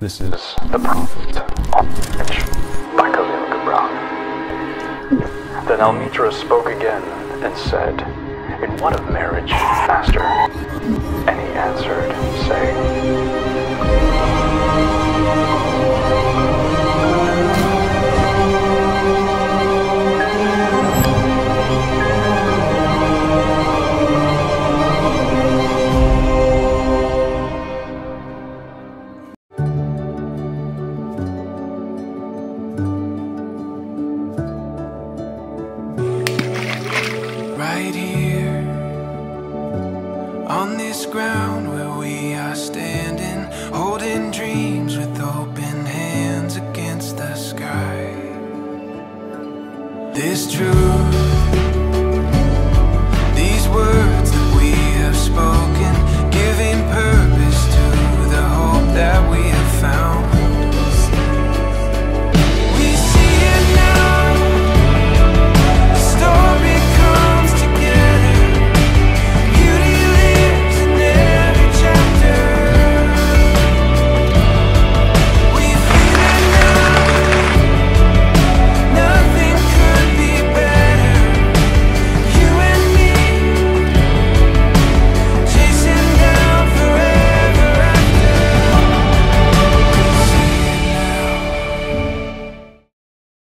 This is The Prophet on Marriage by Khalil Gibran. Then Almitra spoke again and said, In what of marriage, Master? And he answered, right here on this ground where we are standing, holding dreams with open hands against the sky. This truth.